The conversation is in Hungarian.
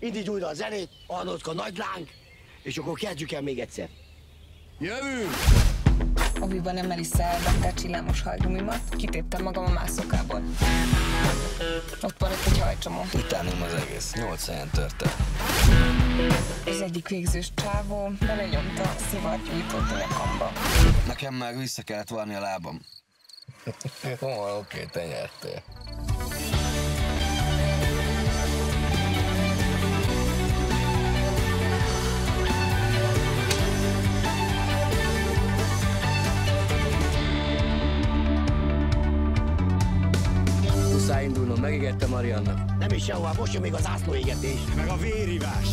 Indíts újra a zenét, Arnoldka nagy láng, és akkor kezdjük el még egyszer. Jövünk! Oviban Melissa elvette a csillámos hajdumimat, kitéptem magam a mászókából. Ott maradt egy hajcsomó. Utánum az egész. Nyolc helyen tört el. Az egyik végzős csávó belenyomta a szivartyújtót a nyakamba. Nekem már vissza kellett varni a lábam. Jó, oké, te nyertél. Muszáj indulnom, megígérte Mariannak. Nem is sehova, most jön még az ászlóégetés. Meg a vérivás.